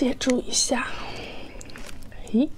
借助一下。诶。